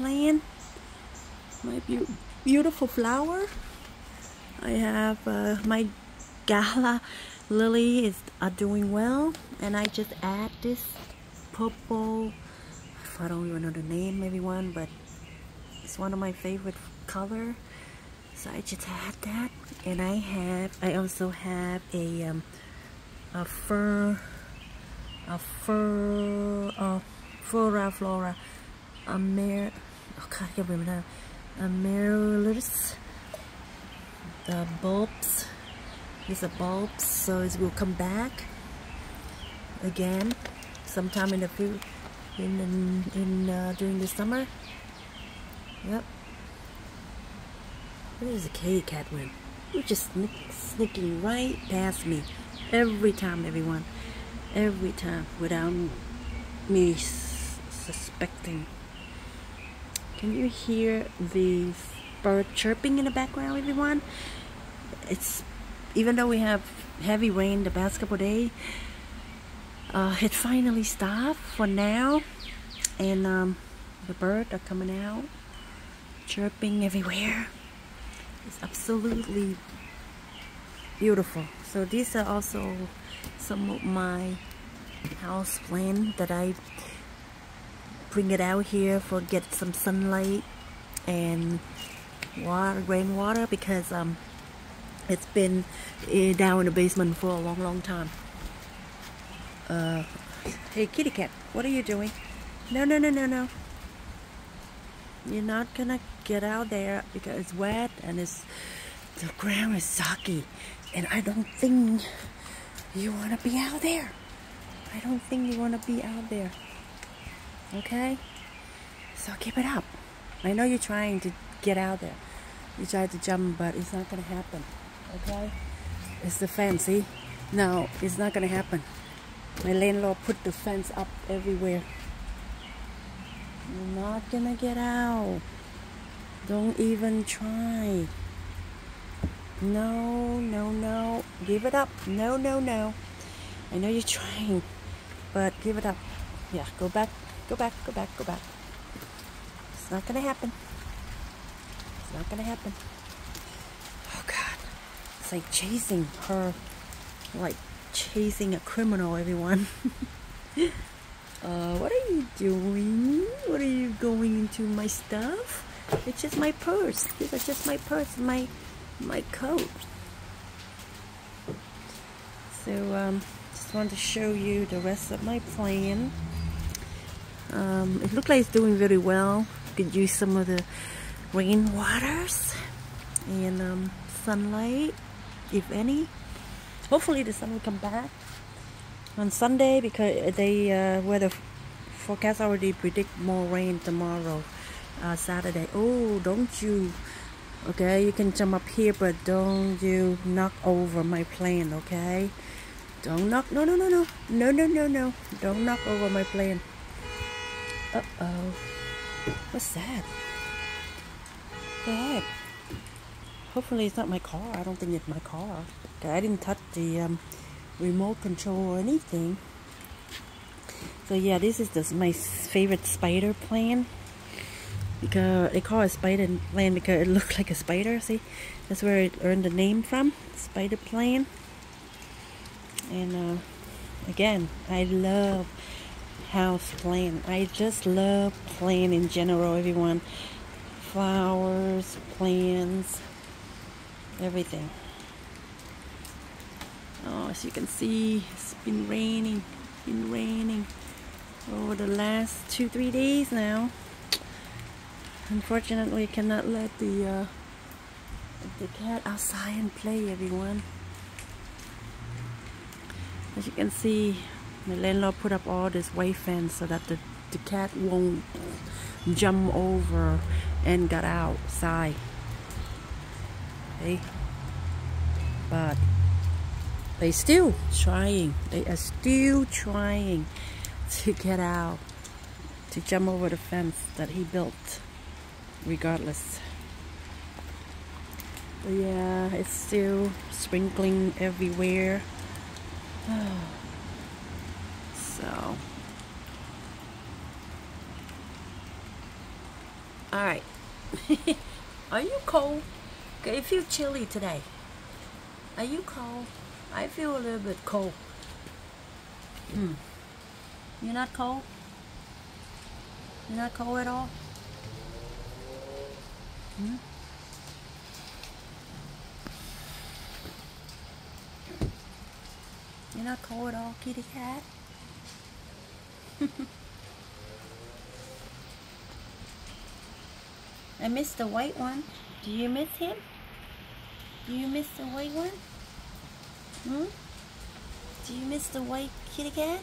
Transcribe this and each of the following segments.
plant. My be beautiful flower. I have uh, my calla lily is are doing well, and I just add this purple. I don't even know the name, everyone, but it's one of my favorite color. So I just add that, and I have. I also have a um, a fur, a fur, uh, flora flora, a mer. Oh God, I can't remember. Amaryllis the bulbs. These are bulbs so it will come back again sometime in the few in in, uh, during the summer. Yep. Where is a kitty cat went you're just sneak, sneaking right past me every time everyone. Every time without me suspecting can you hear the bird chirping in the background, everyone? It's even though we have heavy rain the past couple days, uh, it finally stopped for now, and um, the birds are coming out, chirping everywhere. It's absolutely beautiful. So these are also some of my house plant that I bring it out here for get some sunlight and water rainwater because um it's been uh, down in the basement for a long long time. Uh hey kitty cat what are you doing? No no no no no. You're not gonna get out there because it's wet and it's the ground is soggy and I don't think you want to be out there. I don't think you want to be out there Okay? So keep it up. I know you're trying to get out there. You tried to jump, but it's not going to happen. Okay? It's the fence, see? No, it's not going to happen. My landlord put the fence up everywhere. You're not going to get out. Don't even try. No, no, no. Give it up. No, no, no. I know you're trying, but give it up. Yeah, go back Go back, go back, go back. It's not gonna happen. It's not gonna happen. Oh God. It's like chasing her, like chasing a criminal, everyone. uh, what are you doing? What are you going into my stuff? It's just my purse. These are just my purse, my my coat. So um, just wanted to show you the rest of my plan. Um, it looks like it's doing very well. You could use some of the rain waters and um, sunlight, if any. Hopefully the sun will come back on Sunday because they uh, weather forecast already predict more rain tomorrow, uh, Saturday. Oh, don't you? Okay, you can jump up here, but don't you knock over my plane, okay? Don't knock. No, no, no, no, no, no, no, no. Don't knock over my plane. Uh-oh. What's that? The heck? Hopefully it's not my car. I don't think it's my car. I didn't touch the um, remote control or anything. So yeah, this is the, my favorite spider plane. Because they call it spider plane because it looked like a spider. See, that's where it earned the name from. Spider plane. And uh, again, I love house plant. I just love plant in general, everyone. Flowers, plants, everything. Oh, as you can see, it's been raining, been raining over the last two, three days now. Unfortunately, cannot let the uh, the cat outside and play, everyone. As you can see, my landlord put up all this white fence so that the, the cat won't jump over and get outside. Okay? But they still trying. They are still trying to get out, to jump over the fence that he built, regardless. But yeah, it's still sprinkling everywhere. So All right. Are you cold? Okay, it feels chilly today. Are you cold? I feel a little bit cold. Hmm. You're not cold? You're not cold at all? Hmm? You're not cold at all, kitty cat? I missed the white one. Do you miss him? Do you miss the white one? Hmm? Do you miss the white kitty cat?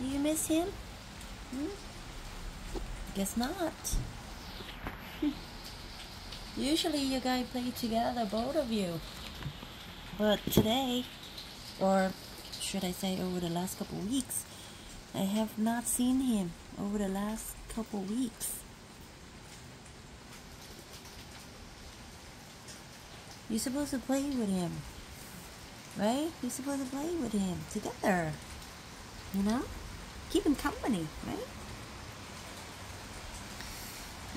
Do you miss him? Hmm? Guess not. Usually you guys play together, both of you. But today, or should I say over the last couple weeks, I have not seen him over the last couple weeks. You're supposed to play with him. Right? You're supposed to play with him together. You know? Keep him company, right?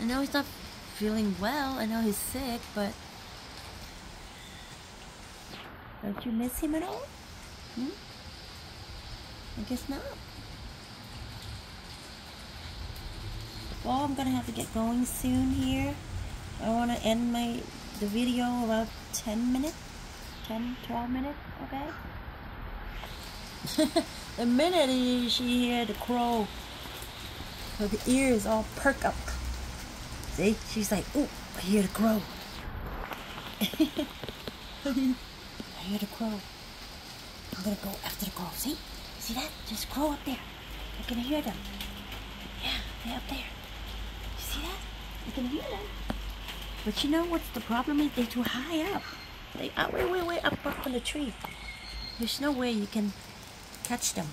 I know he's not feeling well. I know he's sick, but don't you miss him at all? Hmm? I guess not. Well, I'm gonna have to get going soon here. I want to end my the video about 10 minutes 10 12 minutes okay? The minute she hear the crow her ears all perk up. See? She's like oh I hear the crow. I hear the crow. I'm gonna go after the crow. See? See that? A crow up there. I can hear them. Yeah they're up there I can hear them but you know what's the problem is? They're too high up. They are way, way, way up, up on the tree. There's no way you can catch them,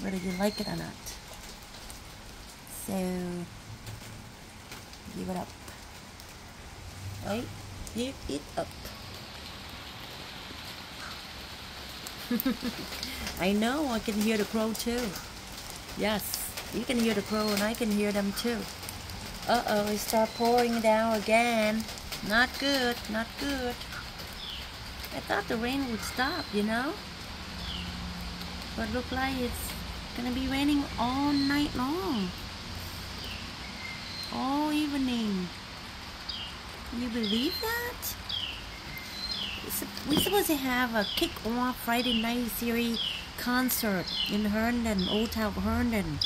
whether you like it or not. So, give it up. Right? Give it up. I know, I can hear the crow too. Yes, you can hear the crow and I can hear them too. Uh-oh, it start pouring down again. Not good, not good. I thought the rain would stop, you know? But look like it's gonna be raining all night long. All evening. Can you believe that? We're supposed to have a kick-off Friday night series concert in Herndon, Old Town Herndon.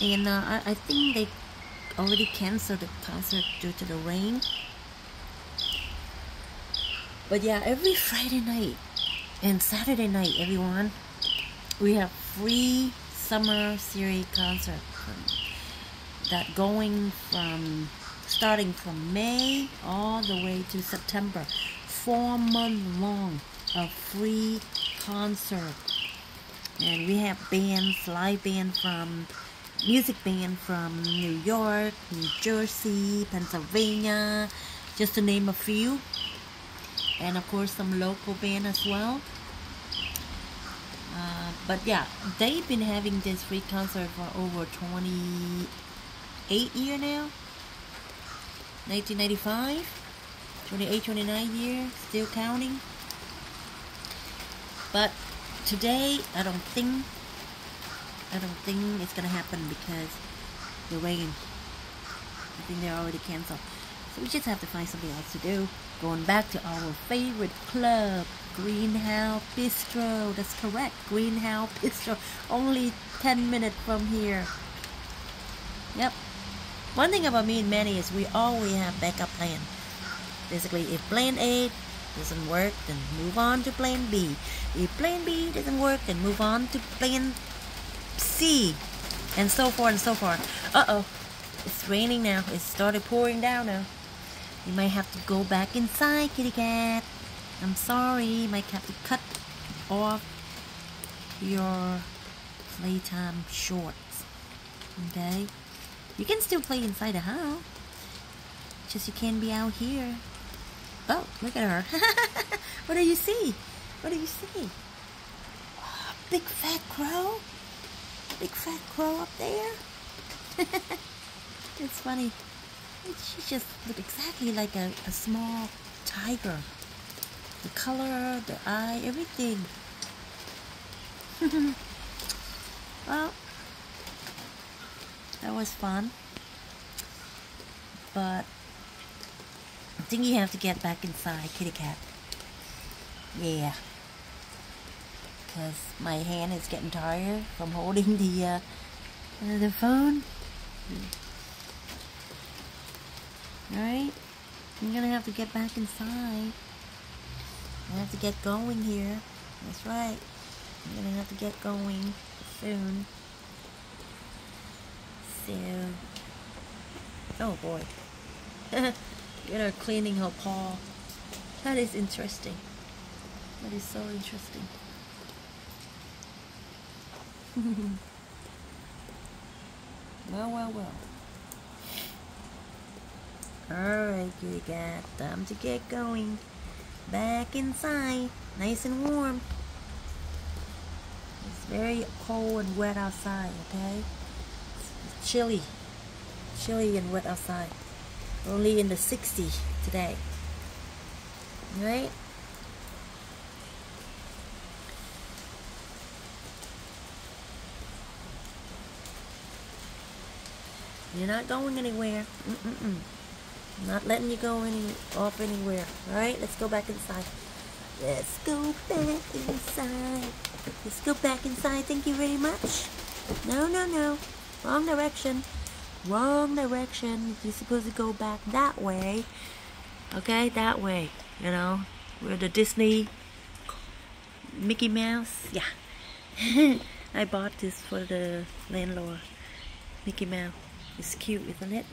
And uh, I, I think they already canceled the concert due to the rain. But yeah, every Friday night and Saturday night, everyone, we have free summer series concert that going from starting from May all the way to September. Four month long of free concert. And we have bands, live band from music band from New York, New Jersey, Pennsylvania, just to name a few. And of course some local band as well. Uh, but yeah, they've been having this free concert for over 28 years now. 1995, 28, 29 years, still counting. But today, I don't think I don't think it's gonna happen because the rain. I think they're already canceled. So we just have to find something else to do. Going back to our favorite club, Greenhouse Bistro. That's correct, Greenhouse Bistro. Only 10 minutes from here. Yep. One thing about me and Manny is we always have backup plan. Basically, if plan A doesn't work, then move on to plan B. If plan B doesn't work, then move on to plan C, and so forth and so forth. Uh-oh, it's raining now. It started pouring down now. You might have to go back inside, kitty cat. I'm sorry, you might have to cut off your playtime shorts. Okay? You can still play inside the house. Just you can't be out here. Oh, look at her. what do you see? What do you see? Oh, big fat crow? Big fat crow up there? It's funny. She just looked exactly like a, a small tiger. The color, the eye, everything. well, that was fun. But I think you have to get back inside, kitty cat. Yeah. Because my hand is getting tired from holding the, uh, the phone. Alright? I'm gonna have to get back inside. I have to get going here. That's right. I'm gonna have to get going soon. So, oh boy. Her cleaning her paw. That is interesting. That is so interesting. well, well, well. Alright, kitty cat. Time to get going. Back inside. Nice and warm. It's very cold and wet outside, okay? It's chilly. Chilly and wet outside. Only in the 60s today. Right? You're not going anywhere. Mm-mm-mm. Not letting you go any off anywhere. Alright, let's go back inside. Let's go back inside. Let's go back inside. Thank you very much. No, no, no. Wrong direction. Wrong direction. You're supposed to go back that way. Okay, that way. You know, where the Disney Mickey Mouse. Yeah. I bought this for the landlord. Mickey Mouse. It's cute, isn't it?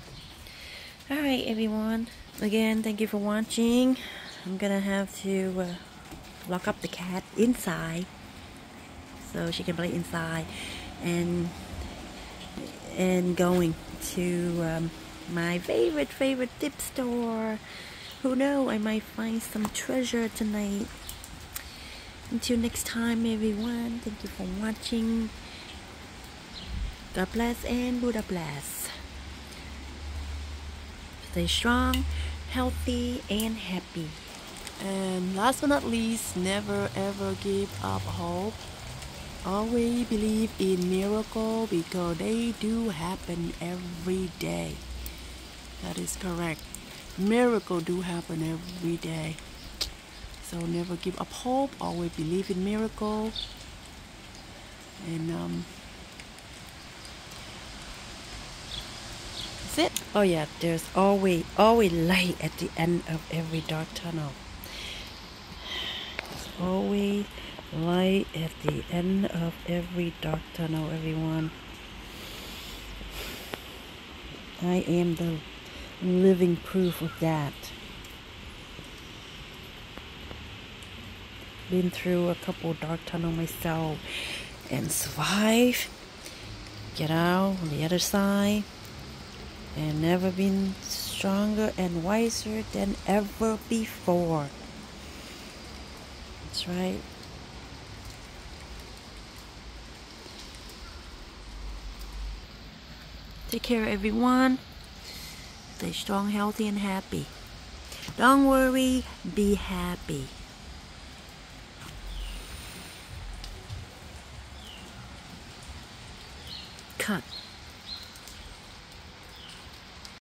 Alright, everyone. Again, thank you for watching. I'm gonna have to uh, lock up the cat inside so she can play inside and and going to um, my favorite favorite dip store who know I might find some treasure tonight until next time everyone thank you for watching God bless and Buddha bless stay strong healthy and happy. And last but not least never ever give up hope. Always believe in miracle because they do happen every day. That is correct. Miracle do happen every day. So never give up hope. Always believe in miracle. And um it. Oh yeah there's always always light at the end of every dark tunnel. There's always light at the end of every dark tunnel everyone. I am the living proof of that. Been through a couple dark tunnel myself and survive. Get out on the other side and never been stronger and wiser than ever before that's right Take care, everyone. Stay strong, healthy, and happy. Don't worry, be happy. Cut.